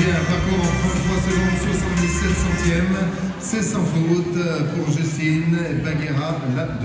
Bien, parcours en 33 secondes 77 centièmes, c'est sans faute pour Justine Baguera, la.